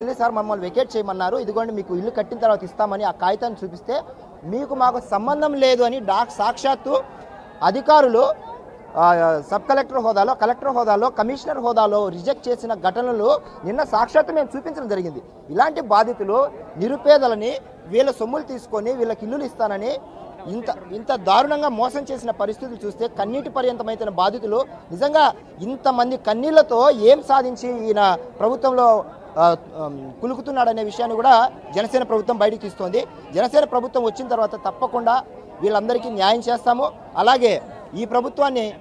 Sir మమ్మల్ని vacate చేయమన్నారు. ఇదిగోండి మీకు ఇల్లు కట్టిన తర్వాత ఇస్తామని ఆ కాగితాన్ని చూపిస్తే మీకు మాకు సంబంధం లేదు అని డాక్ సాక్షాత్తు అధికారులు సబ్ కలెక్టర్ హోదాలో కలెక్టర్ హోదాలో కమిషనర్ హోదాలో రిజెక్ట్ చేసిన ఘటనలు నిన్న సాక్షాత్తు మేము చూపించడం జరిగింది. ఇలాంటి బాధితులు నిరుపేదలని వీళ్ళ సొమ్ములు తీసుకొని వీళ్ళకి ఇల్లులు ఇస్తానని ఇంత ఇంత దారుణంగా మోసం చేసిన పరిస్థితులు చూస్తే కన్నీటి పర్యంతమైన బాధితులు నిజంగా ఇంతమంది కన్నీళ్ళతో ఏం సాధించి ఈయన ప్రభుత్వంలో కులుకుతున్నాడనే విషయాన్ని కూడా జనసేన ప్రభుత్వం బయటకు తీస్తోంది. జనసేన ప్రభుత్వం వచ్చిన తర్వాత తప్పకుండా వీళ్ళందరికీ న్యాయం చేస్తాము. అలాగే ఈ ప్రభుత్వాన్ని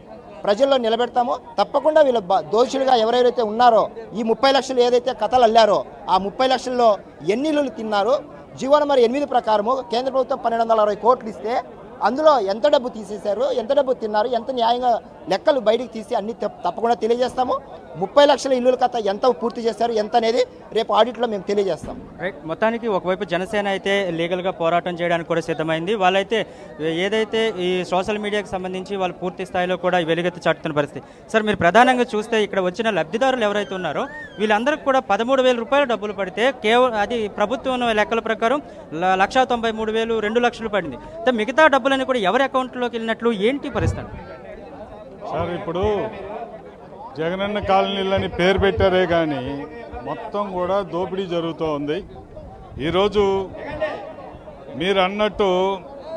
ప్రజల్లో నిలబెడతాము. తప్పకుండా వీళ్ళ దోషులుగా ఎవరెవరైతే ఉన్నారో ఈ ముప్పై లక్షలు ఏదైతే కథలు అల్లారో ఆ ముప్పై లక్షల్లో ఎన్ని ఇల్లులు తిన్నారో? జీవో నెంబర్ ఎనిమిది ప్రకారము. కేంద్ర ప్రభుత్వం పన్నెండు వందల అరవై కోట్లు ఇస్తే అందులో ఎంత డబ్బు తీసేశారు? ఎంత డబ్బు తిన్నారు? ఎంత న్యాయంగా లెక్కలు బయటికి తీసి అన్ని తప్ప- తప్పకుండా తెలియజేస్తాము. ముప్పై లక్షల ఇల్లుల కథ ఎంత పూర్తి చేశారు ఎంత అనేది రేపు ఆడిట్లో మేము తెలియజేస్తాం. రైట్ మొత్తానికి ఒకవైపు జనసేన అయితే లీగల్గా పోరాటం చేయడానికి కూడా సిద్ధమైంది. వాళ్ళైతే ఏదైతే ఈ సోషల్ మీడియాకి సంబంధించి వాళ్ళు పూర్తి స్థాయిలో కూడా వెలుగెత్తి చాటుతున్న పరిస్థితి. సార్ మీరు ప్రధానంగా చూస్తే ఇక్కడ వచ్చిన లబ్ధిదారులు ఎవరైతే ఉన్నారో వీళ్ళందరికీ కూడా పదమూడు వేల రూపాయలు డబ్బులు పడితే కేవలం అది ప్రభుత్వం లెక్కల ప్రకారం లక్షా తొంభై మూడు వేలు రెండు లక్షలు పడింది. మిగతా డబ్బులన్నీ కూడా ఎవరి అకౌంట్లోకి వెళ్ళినట్లు ఏంటి పరిస్థితి? సార్ ఇప్పుడు జగనన్న కాలనీలని పేరు పెట్టారే కానీ మొత్తం కూడా దోపిడీ జరుగుతూ ఉంది. ఈరోజు మీరు అన్నట్టు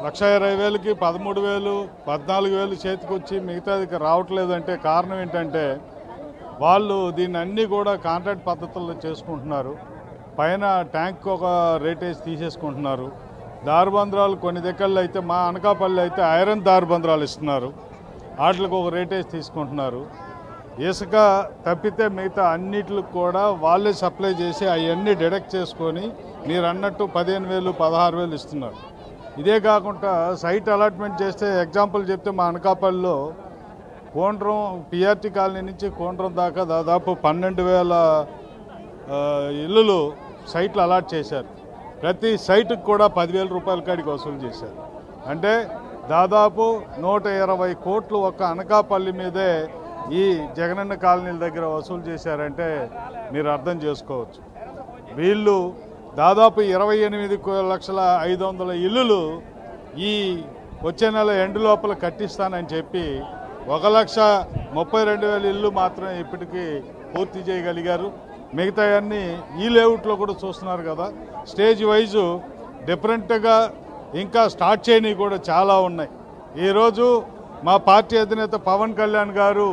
లక్ష ఇరవై వేలకి పదమూడు వేలు పద్నాలుగు వేలు చేతికొచ్చి మిగతాదికి మిగతాది రావట్లేదంటే కారణం ఏంటంటే వాళ్ళు దీన్ని అన్నీ కూడా కాంట్రాక్ట్ పద్ధతుల్లో చేసుకుంటున్నారు. పైన ట్యాంక్ ఒక రేటేజ్ తీసేసుకుంటున్నారు. దారుబంధ్రాలు కొన్ని దగ్గరలో అయితే మా అనకాపల్లి అయితే ఐరన్ దారుబంధ్రాలు ఇస్తున్నారు. వాటికి ఒక రేటేజ్ తీసుకుంటున్నారు. ఇసుక తప్పితే మిగతా అన్నిటికి కూడా వాళ్ళే సప్లై చేసి అవన్నీ డిడక్ట్ చేసుకొని మీరు అన్నట్టు పదిహేను వేలు పదహారు వేలు ఇస్తున్నారు. ఇదే కాకుండా సైట్ అలాట్మెంట్ చేస్తే ఎగ్జాంపుల్ చెప్తే మా అనకాపల్లిలో కోండ్రం పిఆర్టీ కాలనీ నుంచి కోండ్రం దాకా దాదాపు పన్నెండు వేల ఇల్లులు సైట్లు అలాట్ చేశారు. ప్రతి సైటుకు కూడా పదివేల రూపాయల కాడికి వసూలు చేశారు. అంటే దాదాపు నూట ఇరవై కోట్లు ఒక అనకాపల్లి మీదే ఈ జగనన్న కాలనీల దగ్గర వసూలు చేశారంటే మీరు అర్థం చేసుకోవచ్చు. వీళ్ళు దాదాపు ఇరవై ఎనిమిది లక్షల ఐదు వందల ఇల్లులు ఈ వచ్చే నెల ఎండు లోపల కట్టిస్తానని చెప్పి ఒక లక్ష ముప్పై రెండు వేల ఇల్లు మాత్రమే ఇప్పటికీ పూర్తి చేయగలిగారు. మిగతాయన్నీ ఈ లేఅవుట్లో కూడా చూస్తున్నారు కదా. స్టేజ్ వైజు డిఫరెంట్గా ఇంకా స్టార్ట్ చేయని కూడా చాలా ఉన్నాయి. ఈరోజు మా పార్టీ అధినేత పవన్ కళ్యాణ్ గారు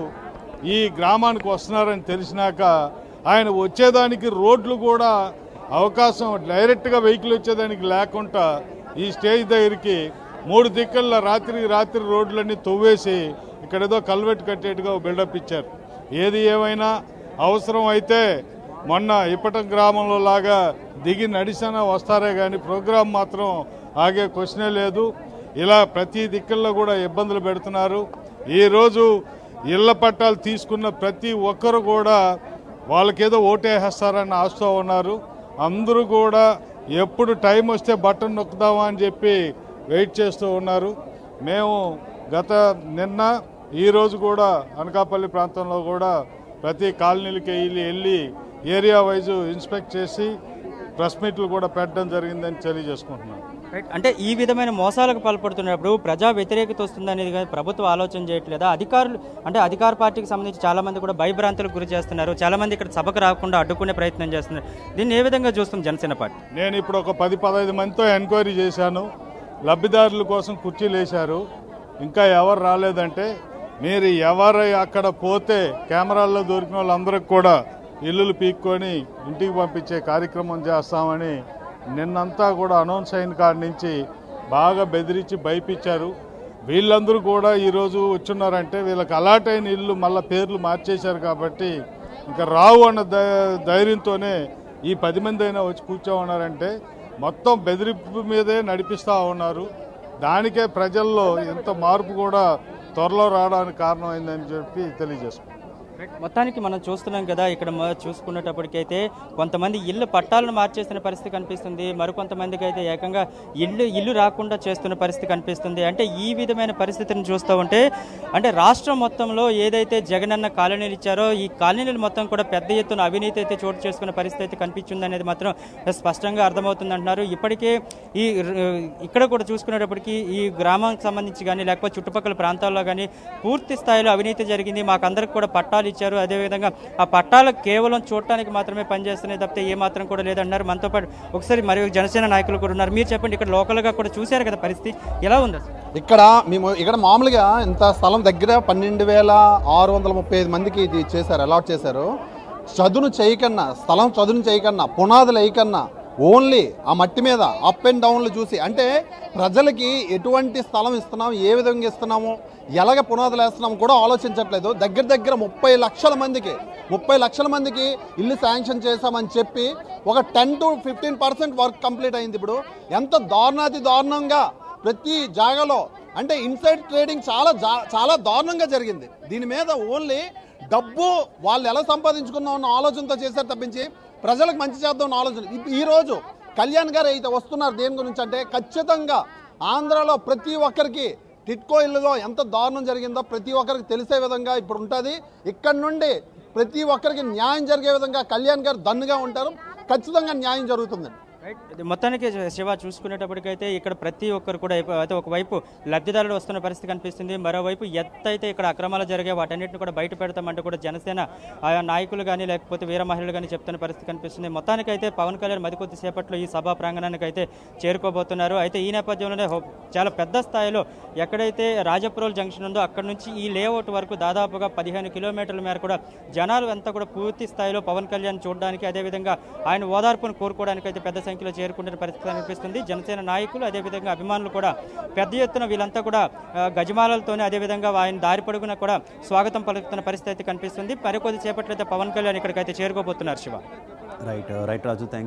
ఈ గ్రామానికి వస్తున్నారని తెలిసినాక ఆయన వచ్చేదానికి రోడ్లు కూడా అవకాశం డైరెక్ట్గా వెహికల్ వచ్చేదానికి లేకుండా ఈ స్టేజ్ దగ్గరికి మూడు దిక్కుల్లో రాత్రి రాత్రి రోడ్లన్నీ తవ్వేసి ఇక్కడ ఏదో కల్వెట్ కట్టేట్టుగా బిల్డప్ ఇచ్చారు. ఏది ఏమైనా అవసరం అయితే మొన్న ఇప్పటం గ్రామంలో లాగా దిగి నడిచినా వస్తారే కానీ ప్రోగ్రాం మాత్రం ఆగే క్వశ్చనే లేదు. ఇలా ప్రతి దిక్కుల్లో కూడా ఇబ్బందులు పెడుతున్నారు. ఈరోజు ఇళ్ళ పట్టాలు తీసుకున్న ప్రతి ఒక్కరు కూడా వాళ్ళకేదో ఓటేసేస్తారని ఆశతో ఉన్నారు. అందరూ కూడా ఎప్పుడు టైం వస్తే బటన్ నొక్కుదామా అని చెప్పి వెయిట్ చేస్తూ ఉన్నారు. మేము గత నిన్న ఈరోజు కూడా అనకాపల్లి ప్రాంతంలో కూడా ప్రతి కాలనీలకి వెళ్ళి వెళ్ళి ఏరియా వైజు ఇన్స్పెక్ట్ చేసి ప్రెస్ మీట్లు కూడా పెట్టడం జరిగిందని తెలియజేసుకుంటున్నాను అంటే ఈ విధమైన మోసాలకు పాల్పడుతున్నప్పుడు ప్రజా వ్యతిరేకత వస్తుంది అనేది కానీ ప్రభుత్వం ఆలోచన చేయట్లేదా? అధికారులు అంటే అధికార పార్టీకి సంబంధించి చాలా మంది కూడా భయభ్రాంతులకు గురి చేస్తున్నారు. చాలా మంది ఇక్కడ సభకు రాకుండా అడ్డుకునే ప్రయత్నం చేస్తున్నారు. దీన్ని ఏ విధంగా చూస్తాం జనసేన పార్టీ? నేను ఇప్పుడు ఒక పది పదహైదు మందితో ఎంక్వైరీ చేశాను. లబ్ధిదారుల కోసం కుర్చీలు వేశారు. ఇంకా ఎవరు రాలేదంటే మీరు ఎవరు అక్కడ పోతే కెమెరాల్లో దొరికిన వాళ్ళందరికి కూడా ఇల్లులు పీక్కొని ఇంటికి పంపించే కార్యక్రమం చేస్తామని నిన్నంతా కూడా అనౌన్స్ అయిన కాడి నుంచి బాగా బెదిరించి భయపించారు. వీళ్ళందరూ కూడా ఈరోజు వచ్చున్నారంటే వీళ్ళకి అలాటైన ఇల్లు మళ్ళీ పేర్లు మార్చేశారు కాబట్టి ఇంకా రావు అన్న ధైర్యంతోనే ఈ పది మంది అయినా వచ్చి కూర్చోమన్నారంటే మొత్తం బెదిరింపు మీదే నడిపిస్తూ ఉన్నారు. దానికే ప్రజల్లో ఎంత మార్పు కూడా త్వరలో రావడానికి కారణమైందని చెప్పి తెలియజేసుకుంటాం మొత్తానికి మనం చూస్తున్నాం కదా ఇక్కడ చూసుకునేటప్పటికైతే కొంతమంది ఇల్లు పట్టాలను మార్చేస్తున్న పరిస్థితి కనిపిస్తుంది. మరికొంతమందికి అయితే ఏకంగా ఇల్లు ఇల్లు రాకుండా చేస్తున్న పరిస్థితి కనిపిస్తుంది. అంటే ఈ విధమైన పరిస్థితిని చూస్తూ ఉంటే అంటే రాష్ట్రం మొత్తంలో ఏదైతే జగనన్న కాలనీలు ఇచ్చారో ఈ కాలనీలు మొత్తం కూడా పెద్ద ఎత్తున అవినీతి అయితే చోటు చేసుకున్న పరిస్థితి అయితే కనిపించింది అనేది మాత్రం స్పష్టంగా అర్థమవుతుంది అంటున్నారు ఇప్పటికే ఈ ఇక్కడ కూడా చూసుకునేటప్పటికీ ఈ గ్రామానికి సంబంధించి కానీ లేకపోతే చుట్టుపక్కల ప్రాంతాల్లో కానీ పూర్తి స్థాయిలో అవినీతి జరిగింది. మాకందరికి కూడా పట్టాలు ఇచ్చారు. అదేవిధంగా ఆ పట్టాలు కేవలం చూడటానికి మాత్రమే పనిచేస్తున్నాయి తప్పితే ఏ మాత్రం కూడా లేదన్నారు. మనతో పాటు ఒకసారి మరి జనసేన నాయకులు కూడా ఉన్నారు. మీరు చెప్పండి ఇక్కడ లోకల్గా కూడా చూశారు కదా పరిస్థితి? ఎలా ఉంది ఇక్కడ మేము ఇక్కడ మామూలుగా ఇంత స్థలం దగ్గర పన్నెండు వేల ఆరు వందల ముప్పై ఐదు మందికి ఇది చేశారు అలాట్ చేశారు. చదును చేయకన్నా స్థలం చదును చేయకన్నా పునాదులు వేయకన్నా ఓన్లీ ఆ మట్టి మీద అప్ అండ్ డౌన్లు చూసి అంటే ప్రజలకి ఎటువంటి స్థలం ఇస్తున్నాము ఏ విధంగా ఇస్తున్నాము ఎలాగ పునాదులు వేస్తున్నాము కూడా ఆలోచించట్లేదు. దగ్గర దగ్గర ముప్పై లక్షల మందికి ముప్పై లక్షల మందికి ఇల్లు శాంక్షన్ చేశామని చెప్పి ఒక ten to fifteen percent work complete అయింది ఇప్పుడు. ఎంత దారుణాతి దారుణంగా ప్రతి జాగాలో అంటే ఇన్సైడ్ ట్రేడింగ్ చాలా జా- చాలా దారుణంగా జరిగింది. దీని మీద ఓన్లీ డబ్బు వాళ్ళు ఎలా సంపాదించుకున్నాం అన్న ఆలోచనతో చేశారు తప్పించి ప్రజలకు మంచి చేద్దాం ఆలోచన. ఈరోజు కళ్యాణ్ గారు అయితే వస్తున్నారు దేని గురించి అంటే ఖచ్చితంగా ఆంధ్రాలో ప్రతి ఒక్కరికి టిట్కో ఇల్లులో ఎంత దారుణం జరిగిందో ప్రతి ఒక్కరికి తెలిసే విధంగా ఇప్పుడు ఉంటుంది. ఇక్కడ నుండి ప్రతి ఒక్కరికి న్యాయం జరిగే విధంగా కళ్యాణ్ గారు దన్నుగా ఉంటారు. ఖచ్చితంగా న్యాయం జరుగుతుందండి. మొత్తానికి శివ చూసుకునేటప్పటికైతే ఇక్కడ ప్రతి ఒక్కరు కూడా అయితే ఒకవైపు లబ్ధిదారులు వస్తున్న పరిస్థితి కనిపిస్తుంది. మరోవైపు ఎత్తైతే ఇక్కడ అక్రమాలు జరిగే వాటన్నిటిని కూడా బయట పెడతామంటూ కూడా జనసేన ఆయా నాయకులు కానీ లేకపోతే వీర మహిళలు కానీ చెప్తున్న పరిస్థితి కనిపిస్తుంది. మొత్తానికైతే పవన్ కళ్యాణ్ మరి కొద్దిసేపట్లో ఈ సభా ప్రాంగణానికి అయితే చేరుకోబోతున్నారు. అయితే ఈ నేపథ్యంలోనే చాలా పెద్ద స్థాయిలో ఎక్కడైతే రాజపురోల్ జంక్షన్ ఉందో అక్కడ నుంచి ఈ లేఅవుట్ వరకు దాదాపుగా పదిహేను కిలోమీటర్ల మేర కూడా జనాలు అంతా కూడా పూర్తి స్థాయిలో పవన్ కళ్యాణ్ చూడడానికి అదేవిధంగా ఆయన ఓదార్పును కోరుకోవడానికి అయితే పెద్ద సంఖ్య సంఖ్యలో చేరుకుంటున్న పరిస్థితి కనిపిస్తుంది. జనసేన నాయకులు అదేవిధంగా అభిమానులు కూడా పెద్ద ఎత్తున వీళ్ళంతా కూడా గజమాలతోనే గజమాలలతోనే అదేవిధంగా ఆయన దారి పొడుగున కూడా స్వాగతం పలుకుతున్న పరిస్థితి అయితే కనిపిస్తుంది. మరికొద్ది సేపట్లో పవన్ కళ్యాణ్ ఇక్కడికైతే చేరుకోబోతున్నారు Shiva. Right right Raju thank